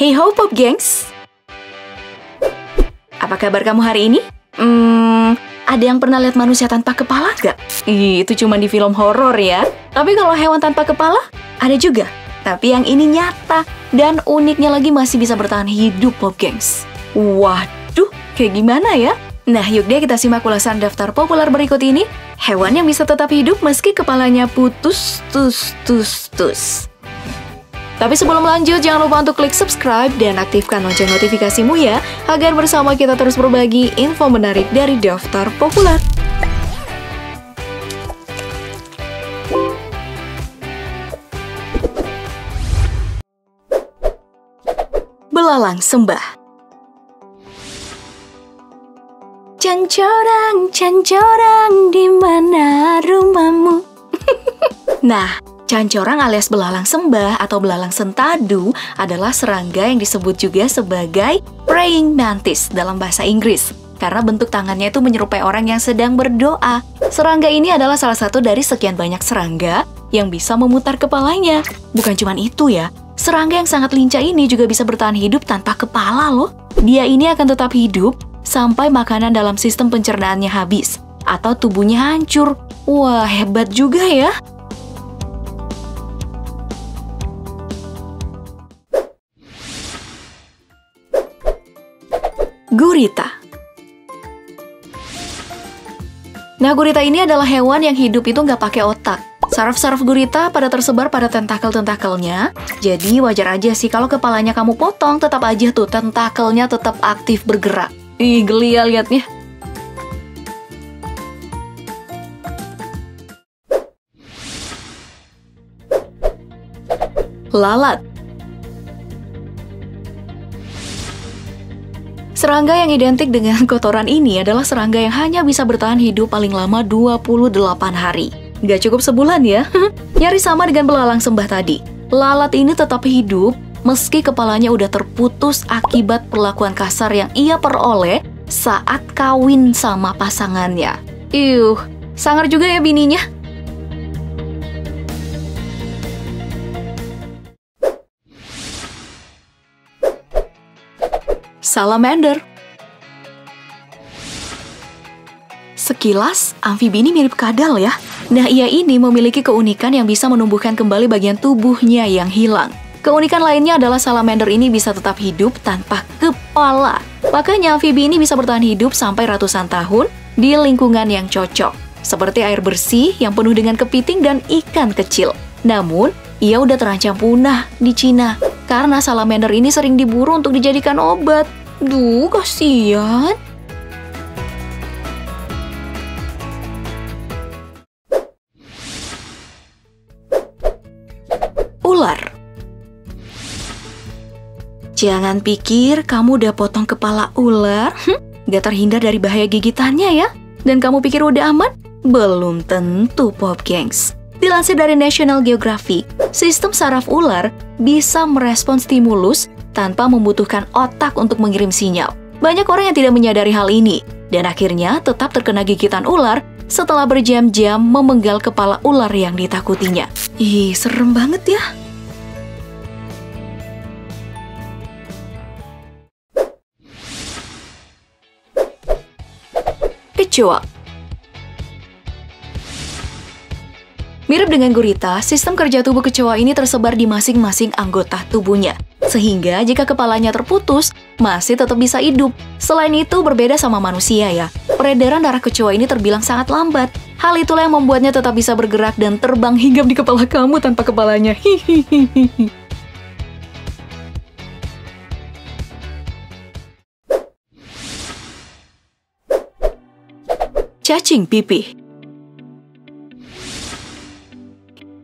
Hey ho Pop Gengs! Apa kabar kamu hari ini? Hmm, ada yang pernah lihat manusia tanpa kepala gak? Ih, itu cuma di film horor ya. Tapi kalau hewan tanpa kepala, ada juga. Tapi yang ini nyata, dan uniknya lagi masih bisa bertahan hidup Pop Gengs. Waduh, kayak gimana ya? Nah, yuk deh kita simak ulasan daftar populer berikut ini. Hewan yang bisa tetap hidup meski kepalanya putus, tus, tus, tus. Tapi sebelum lanjut, jangan lupa untuk klik subscribe dan aktifkan lonceng notifikasimu ya, agar bersama kita terus berbagi info menarik dari daftar populer. Belalang sembah Cancorang, cancorang, di mana rumahmu? nah, Cancorang alias belalang sembah atau belalang sentadu adalah serangga yang disebut juga sebagai praying mantis dalam bahasa Inggris. Karena bentuk tangannya itu menyerupai orang yang sedang berdoa. Serangga ini adalah salah satu dari sekian banyak serangga yang bisa memutar kepalanya. Bukan cuma itu ya, serangga yang sangat lincah ini juga bisa bertahan hidup tanpa kepala loh. Dia ini akan tetap hidup sampai makanan dalam sistem pencernaannya habis atau tubuhnya hancur. Wah, hebat juga ya. Gurita Nah, gurita ini adalah hewan yang hidup itu nggak pakai otak. Saraf-saraf gurita pada tersebar pada tentakel-tentakelnya. Jadi wajar aja sih kalau kepalanya kamu potong, tetap aja tuh tentakelnya tetap aktif bergerak. Ih, geli ya liatnya. Lalat Serangga yang identik dengan kotoran ini adalah serangga yang hanya bisa bertahan hidup paling lama 28 hari. Gak cukup sebulan ya? Nyaris sama dengan belalang sembah tadi. Lalat ini tetap hidup meski kepalanya udah terputus akibat perlakuan kasar yang ia peroleh saat kawin sama pasangannya. Iuh, sangar juga ya bininya. Salamander. Sekilas, amfibi ini mirip kadal ya. Nah, ia ini memiliki keunikan yang bisa menumbuhkan kembali bagian tubuhnya yang hilang. Keunikan lainnya adalah salamander ini bisa tetap hidup tanpa kepala. Makanya amfibi ini bisa bertahan hidup sampai ratusan tahun di lingkungan yang cocok. Seperti air bersih yang penuh dengan kepiting dan ikan kecil. Namun, ia udah terancam punah di Cina karena salamander ini sering diburu untuk dijadikan obat. Duh, kasihan. Ular Jangan pikir kamu udah potong kepala ular, hm, gak terhindar dari bahaya gigitannya ya. Dan kamu pikir udah aman? Belum tentu, Pop Gengs. Dilansir dari National Geographic, sistem saraf ular bisa merespon stimulus tanpa membutuhkan otak untuk mengirim sinyal. Banyak orang yang tidak menyadari hal ini, dan akhirnya tetap terkena gigitan ular setelah berjam-jam memenggal kepala ular yang ditakutinya. Ih, serem banget ya. Kecoa Mirip dengan gurita, sistem kerja tubuh kecoa ini tersebar di masing-masing anggota tubuhnya. Sehingga jika kepalanya terputus, masih tetap bisa hidup. Selain itu, berbeda sama manusia ya. Peredaran darah kecoa ini terbilang sangat lambat. Hal itulah yang membuatnya tetap bisa bergerak dan terbang hingga di kepala kamu tanpa kepalanya. Cacing pipih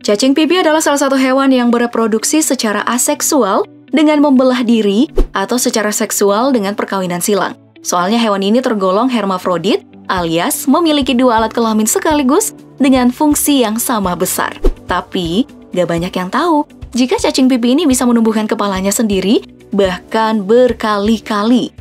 Cacing pipih adalah salah satu hewan yang bereproduksi secara aseksual dengan membelah diri atau secara seksual dengan perkawinan silang. Soalnya hewan ini tergolong hermafrodit alias memiliki dua alat kelamin sekaligus dengan fungsi yang sama besar. Tapi, gak banyak yang tahu jika cacing pipih ini bisa menumbuhkan kepalanya sendiri bahkan berkali-kali.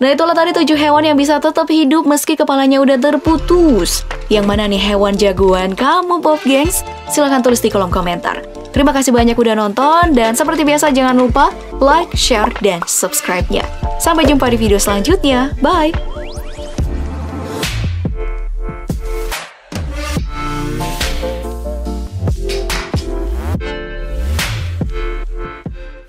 Nah itulah tadi tujuh hewan yang bisa tetap hidup meski kepalanya udah terputus. Yang mana nih hewan jagoan kamu Pop Gengs? Silahkan tulis di kolom komentar. Terima kasih banyak udah nonton, dan seperti biasa jangan lupa like, share, dan subscribe-nya. Sampai jumpa di video selanjutnya. Bye!